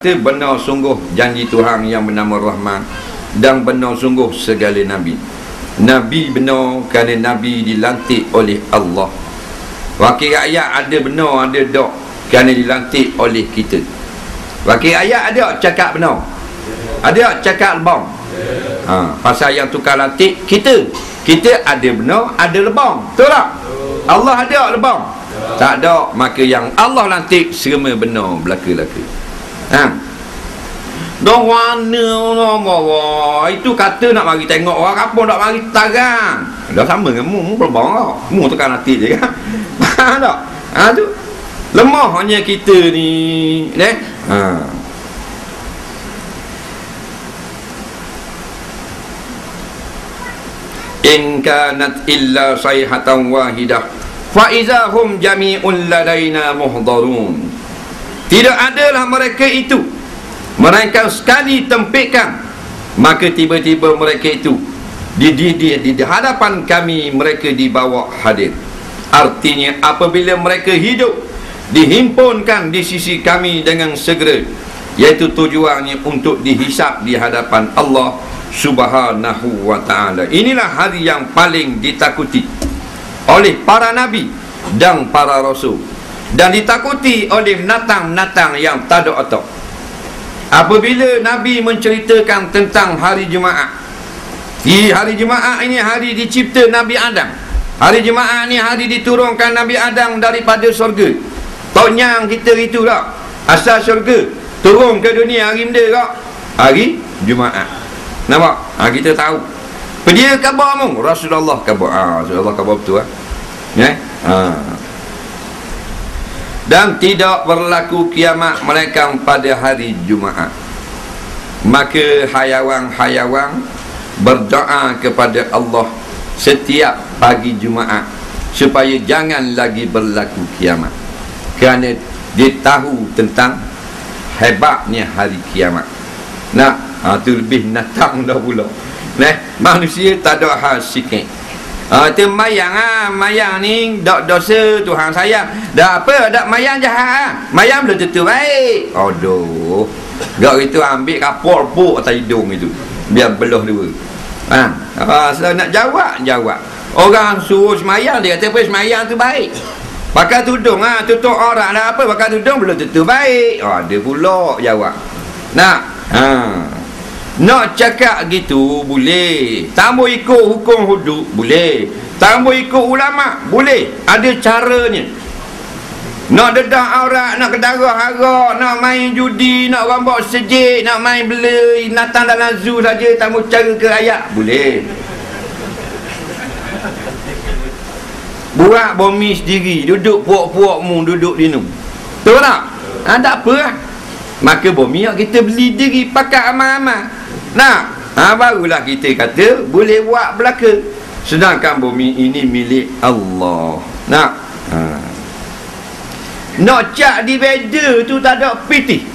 Kita benar sungguh janji Tuhan yang bernama Rahman dan benar sungguh segala Nabi. Nabi benar kerana Nabi dilantik oleh Allah. Wakil ayat ada benar, ada dok kerana dilantik oleh kita. Wakil ayat ada cakap benar. Ada cakap lebang. Ha, pasal yang tukar lantik kita. Kita ada benar, ada lebang. Betul tak? Allah ada lebang. Tak ada, maka yang Allah lantik semua benar belaka-laka. Ha. Dong warna nama Itu kata nak mari tengok orang apa nak mari tarang. Dah sama dengan mu, mu pelbang kau. Mu tekan hati je kan. Faham tak? Ha tu. Lemah hanya kita ni, eh? Ha. In kanat illa sayhatan wahidah fa izahum jami'un ladaina muhdarun tidak adalah mereka itu. Mereka sekali tempikan Maka tiba-tiba mereka itu di, di, di, di, di hadapan kami mereka dibawa hadir. Artinya apabila mereka hidup Dihimpunkan di sisi kami dengan segera Iaitu tujuannya untuk dihisap di hadapan Allah Subhanahu wa ta'ala. Inilah hari yang paling ditakuti Oleh para nabi dan para rasul dan ditakuti oleh natang-natang yang tak ada otak. Apabila Nabi menceritakan tentang hari Jumaat di hari Jumaat ini hari dicipta Nabi Adam. Hari Jumaat ini hari diturunkan Nabi Adam daripada surga tonyang kita itu tak asal surga turun ke dunia hari benda tak hari Jumaat. Nampak? Ha, kita tahu. Dia khabar mu Rasulullah khabar ha, Rasulullah khabar betul ha? ya? Ha dan tidak berlaku kiamat mereka pada hari Jumaat. Maka hayawan-hayawan berdoa kepada Allah setiap pagi Jumaat supaya jangan lagi berlaku kiamat. Kerana dia tahu tentang hebatnya hari kiamat. Nak ha, tu lebih natang dah pula. Nah, manusia tak ada hal sikit Ah tu mayang ah, mayang ni dak dosa Tuhan sayang. Dak apa, dak mayang jahat ah. Mayang belum tentu baik. Aduh. Gak itu ambil kapur puk atas hidung itu. Biar belah dua. Ha, ah, nak jawab, jawab. Orang suruh semayang dia kata apa semayang tu baik. Pakai tudung ah, tutup orang dah apa pakai tudung belum tentu baik. Oh, ada pula jawab. Nak. Ha. Nak cakap gitu boleh. Tambah ikut hukum hudud boleh. Tambah ikut ulama boleh. Ada caranya. Nak dedah aurat, nak kedarah harap, nak main judi, nak rambut sejik, nak main beli natang dalam zoo saja tamu cara ke ayat boleh. Buat bumi sendiri, duduk puak-puak mu duduk di nu. Betul tak? Ha, tak apa lah. Maka bumi kita beli diri pakai amal-amal. Nah, ha, barulah kita kata boleh buat belaka. Sedangkan bumi ini milik Allah. Nah, ha. Nak cak di beda tu tak ada piti.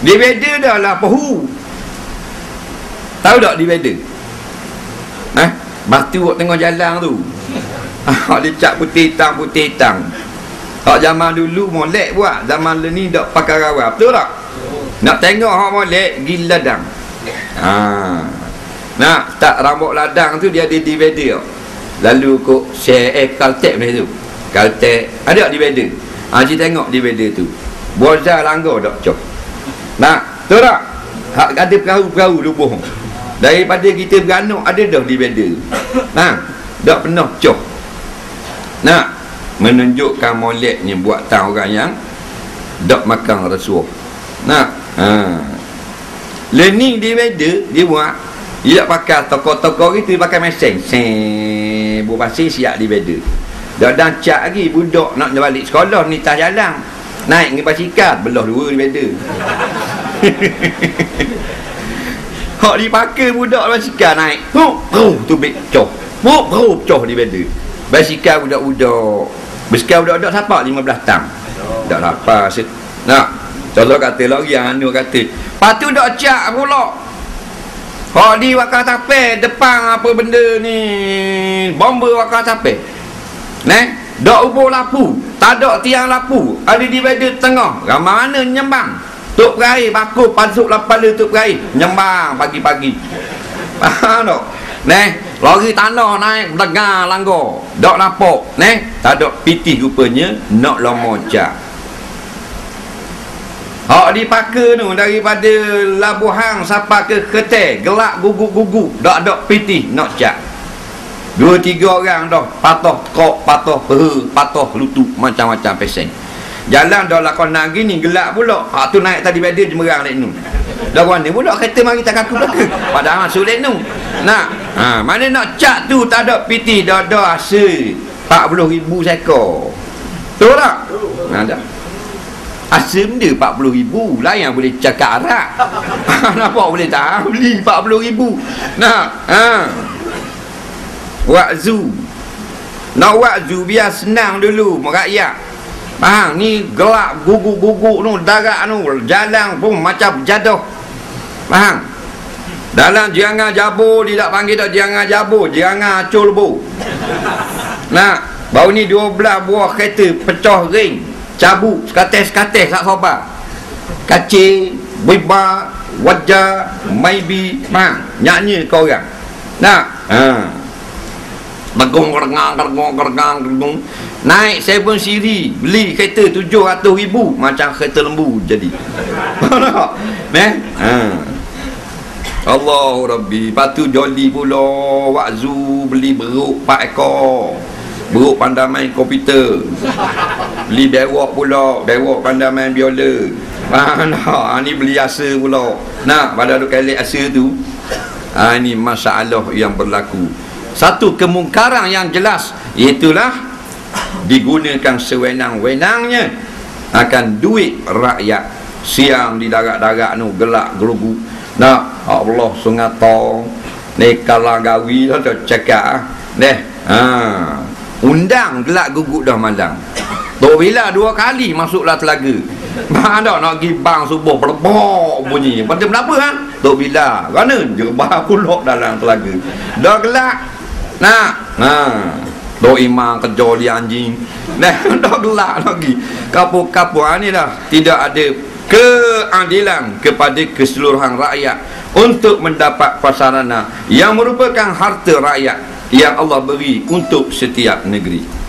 Di beda dah lah pahu. Tahu tak di beda? Ha? Batu tengah jalan tu. Ha, dia cak putih hitam, putih hitam. Tak zaman dulu molek buat. Zaman ni tak pakai rawat. Betul tak? Nak tengok hak molek, gila dang. Ha. Nak tak rambut ladang tu dia ada divider. Lalu kok share eh kaltek macam tu. Kaltek ada divider. Ha cik tengok divider tu. Boza langgar dak cok. Nak, tu tak? Hak ada perahu-perahu lubuh. Daripada kita beranak ada dah divider. Ha, dak pernah cok. Nak menunjukkan moleknya buat tahu orang yang dak makan rasuah. Nak, ha. Learning dia beda Dia buat. Dia tak pakai tokoh-tokoh gitu Dia pakai mesin. Sen Buat pasir siap dia beda Dah dah cat lagi Budak nak balik sekolah Ni tak jalan. Naik dengan basikal Belah dua dia beda Hak dipakai budak basikal naik. Hup Hup Tu bek Coh. Hup Hup Coh dia beda Basikal budak-budak Basikal budak-budak Siapa? 15 tang Tak apa Nak Contoh kata lagi yang anu kata Patu dak cak pula. Ha di wakar tape depan apa benda ni? Bomba wakar tape. Neh, dak ubo lapu, tak ada tiang lapu, ada di beda tengah. Ramai mana nyembang? Tuk peraih baku pasuk lapala tuk peraih Nyembang pagi-pagi Faham tak? Neh, lori tanah naik dengar langgar. Dok lapok, neh, tak ada pitih rupanya nak lama cak. Hak dipakai tu daripada Labuhang sampai ke Ketel, gelak guguk-guguk, dak ada pitih nak cak. Dua tiga orang dah patah kok, patah peha, patah lutut macam-macam pesen. Jalan dah lakon nak gini gelap pula. Hak tu naik tadi beda jemerang naik nu. Dah ni pula kereta mari tak kaku belaka. Padahal masuk naik nu. Nak. Ha, mana nak cak tu tak ada piti dah ada hasil. 40 ribu sekor. Tu tak? Ha, dah. Asam dia 40 ribu lah yang boleh cakap Arab Nampak boleh tak Beli 40 ribu Nak ha. Wakzu Nak wakzu biar senang dulu Merakyat Faham? Ni gelap guguk-guguk tu, darat tu, jalan pun macam jaduh. Faham? Dalam jangan jabur, dia tak panggil tak jangan jabur, jangan acul bu. Nah, bau ni 12 buah kereta pecah ring, cabut, sekates-sekates tak sobat. Kacil, biba, wajah, maybe, faham? Nyanyi kau orang. Nah, ha. Begung kerengang, kerengang, kerengang, kerengang. Naik seven siri Beli kereta tujuh ratus ribu Macam kereta lembu jadi Meh? Ha. Allah Rabbi Lepas tu joli pula Wakzu beli beruk pak ekor Beruk pandai main komputer. Beli bewok pula Bewok pandai main biola. Ha, nah, ni beli asa pula. Nak pada tu kali asa tu. Ha, Ini masalah yang berlaku. Satu kemungkaran yang jelas Itulah digunakan sewenang-wenangnya akan duit rakyat. Siang di darat-darat nu gelak gerugu. Nak Allah sungatong ni kalang gawi cakap ah. deh ha undang gelak guguk dah malam. Tu bila dua kali masuklah telaga. Mana nak pergi bang subuh berbok bunyi. Macam kenapa ha? Tu bila kerana jerbah kulok dalam telaga. Dah gelak nak? Ha. Dok imam kerja dia anjing. Nah, dah gelak lagi. Kapur-kapur ha, ni dah. Tidak ada keadilan kepada keseluruhan rakyat untuk mendapat prasarana yang merupakan harta rakyat yang Allah beri untuk setiap negeri.